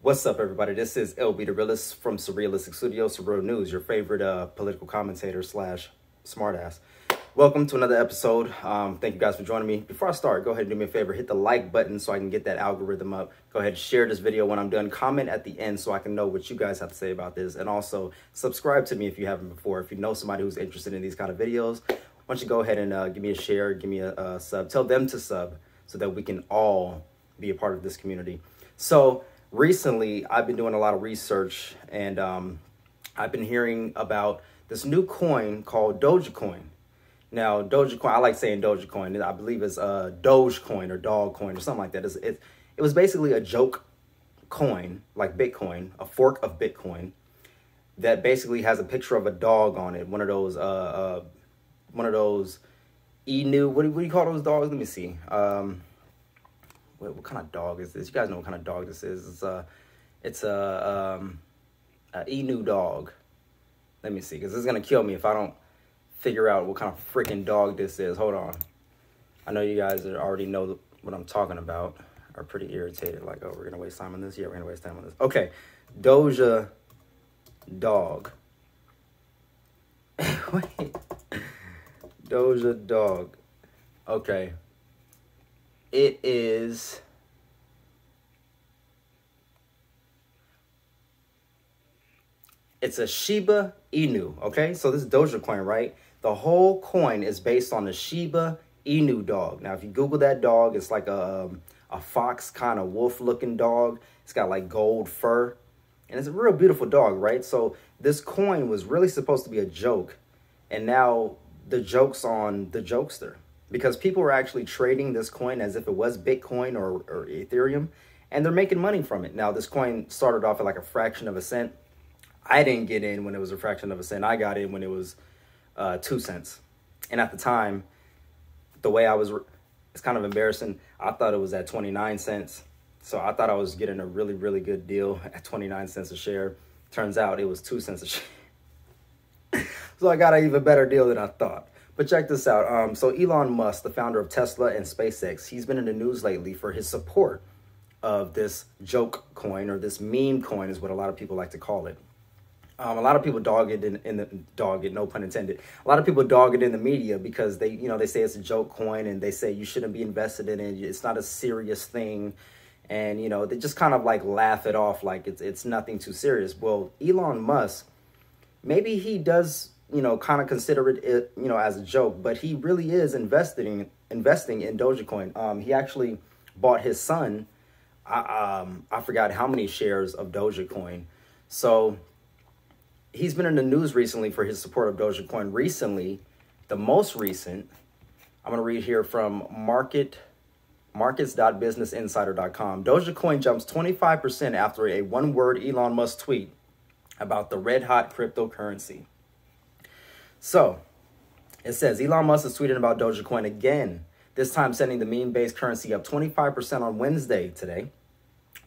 What's up, everybody? This is LB the Realist from Surrealistic Studio, Surreal News, your favorite uh, political commentator slash smartass. Welcome to another episode. Um, thank you guys for joining me. Before I start, go ahead and do me a favor. Hit the like button so I can get that algorithm up. Go ahead and share this video when I'm done. Comment at the end so I can know what you guys have to say about this. And also, subscribe to me if you haven't before. If you know somebody who's interested in these kind of videos, why don't you go ahead and uh, give me a share, give me a, a sub. Tell them to sub so that we can all be a part of this community. So, recently I've been doing a lot of research and um, I've been hearing about this new coin called Dogecoin. Now, Dogecoin, I like saying Dogecoin. I believe it's a Dogecoin or Dogcoin or something like that. It's, it, it was basically a joke coin, like Bitcoin, a fork of Bitcoin, that basically has a picture of a dog on it. One of those, uh, uh one of those Inu. What do, what do you call those dogs? Let me see. Um, what, what kind of dog is this? You guys know what kind of dog this is. It's a, it's a, um, a Inu dog. Let me see, because this is going to kill me if I don't figure out what kind of freaking dog this is. Hold on. I know you guys already know what I'm talking about. Are pretty irritated, like, oh, we're going to waste time on this? Yeah, we're going to waste time on this. Okay, Doja dog. Wait. Doja dog. Okay it is it's a Shiba Inu, okay? So this Doja coin, right? The whole coin is based on the Shiba Inu dog. Now, if you Google that dog, it's like a, um, a fox kind of wolf looking dog. It's got like gold fur and it's a real beautiful dog, right? So this coin was really supposed to be a joke. And now the joke's on the jokester because people are actually trading this coin as if it was Bitcoin or, or Ethereum, and they're making money from it. Now, this coin started off at like a fraction of a cent. I didn't get in when it was a fraction of a cent. I got in when it was uh, two cents. And at the time, the way I was, it's kind of embarrassing. I thought it was at 29 cents. So I thought I was getting a really, really good deal at 29 cents a share. Turns out it was two cents a share. so I got an even better deal than I thought. But check this out. Um, so Elon Musk, the founder of Tesla and SpaceX, he's been in the news lately for his support of this joke coin or this meme coin is what a lot of people like to call it. Um, a lot of people dog it in, in, the dog it, no pun intended. A lot of people dog it in the media because they, you know, they say it's a joke coin and they say you shouldn't be invested in it. It's not a serious thing, and you know they just kind of like laugh it off like it's it's nothing too serious. Well, Elon Musk, maybe he does you know, kind of consider it, you know, as a joke, but he really is investing investing in Dogecoin. Um, he actually bought his son, I, um, I forgot how many shares of Dogecoin. So he's been in the news recently for his support of Dogecoin. Recently, the most recent, I'm going to read here from market markets.businessinsider.com. Dogecoin jumps 25% after a one-word Elon Musk tweet about the red hot cryptocurrency. So it says Elon Musk is tweeting about Dogecoin again, this time sending the meme based currency up 25% on Wednesday today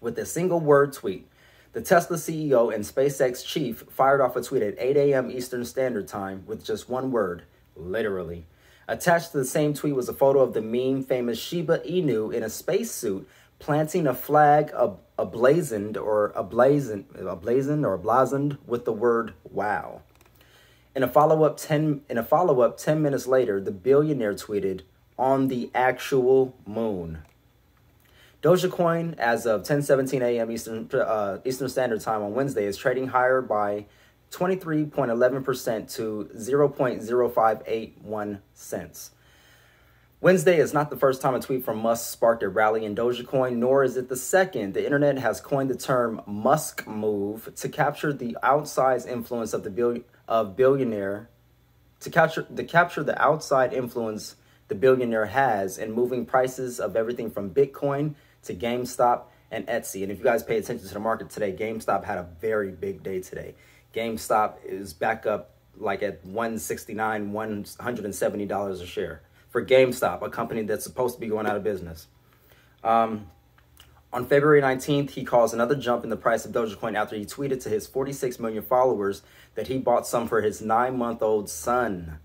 with a single word tweet. The Tesla CEO and SpaceX chief fired off a tweet at 8 a.m. Eastern Standard Time with just one word, literally. Attached to the same tweet was a photo of the meme famous Shiba Inu in a spacesuit planting a flag ab- ablazoned or ablazoned, ablazoned or blazoned with the word wow. In a follow-up 10 in a follow-up 10 minutes later, the billionaire tweeted on the actual moon. Dogecoin, as of 10:17 a.m. Eastern uh, Eastern Standard Time on Wednesday, is trading higher by 23.11% to 0.0581 cents. Wednesday is not the first time a tweet from Musk sparked a rally in Dogecoin, nor is it the second. The internet has coined the term Musk move to capture the outsized influence of the bill- of billionaire to capture to capture the outside influence the billionaire has in moving prices of everything from Bitcoin to GameStop and Etsy. And if you guys pay attention to the market today, GameStop had a very big day today. GameStop is back up like at 169 $170 a share for GameStop, a company that's supposed to be going out of business. Um, on February 19th, he caused another jump in the price of Dogecoin after he tweeted to his 46 million followers that he bought some for his nine month old son.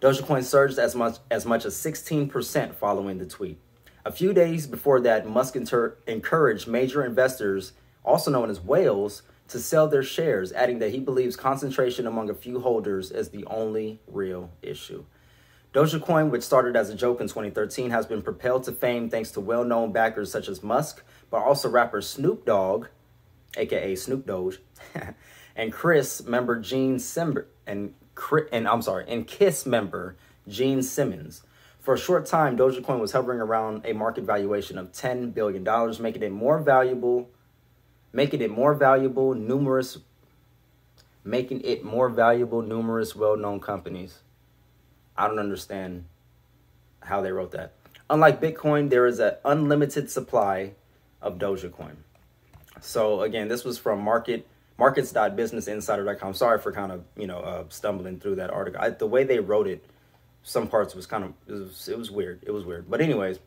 Dogecoin surged as much as much as 16% following the tweet. A few days before that, Musk encouraged major investors, also known as whales, to sell their shares, adding that he believes concentration among a few holders is the only real issue. Dogecoin, which started as a joke in 2013, has been propelled to fame thanks to well known backers such as Musk, but also rapper Snoop Dogg, aka Snoop Doge, and Chris member Gene Simber, and, and I'm sorry, and Kiss member Gene Simmons. For a short time, Dogecoin was hovering around a market valuation of $10 billion, making it more valuable, making it more valuable, numerous, making it more valuable, numerous well-known companies. I don't understand how they wrote that. Unlike Bitcoin, there is an unlimited supply of Dogecoin. So again, this was from market markets.businessinsider.com. Sorry for kind of you know uh, stumbling through that article. I, the way they wrote it, some parts was kind of it was, it was weird. It was weird. But anyways,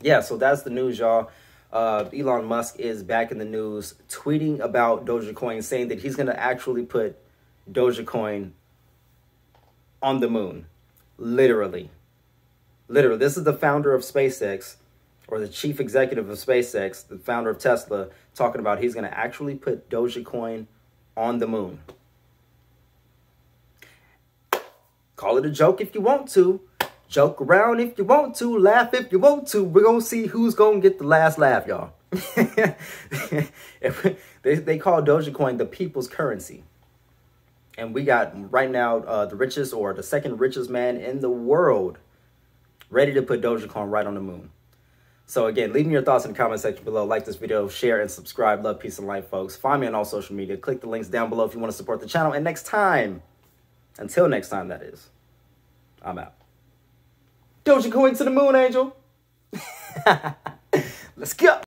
yeah. So that's the news, y'all. Uh, Elon Musk is back in the news, tweeting about Dogecoin, saying that he's going to actually put Dogecoin on the moon. Literally. Literally. This is the founder of SpaceX, or the chief executive of SpaceX, the founder of Tesla, talking about he's going to actually put Dogecoin on the moon. Call it a joke if you want to. Joke around if you want to. Laugh if you want to. We're going to see who's going to get the last laugh, y'all. they, they call Dogecoin the people's currency. And we got right now uh, the richest or the second richest man in the world ready to put Dogecoin right on the moon. So again, leave me your thoughts in the comment section below. Like this video, share, and subscribe. Love, peace, and life, folks. Find me on all social media. Click the links down below if you want to support the channel. And next time, until next time, that is, I'm out. Dogecoin to the moon, Angel. Let's go.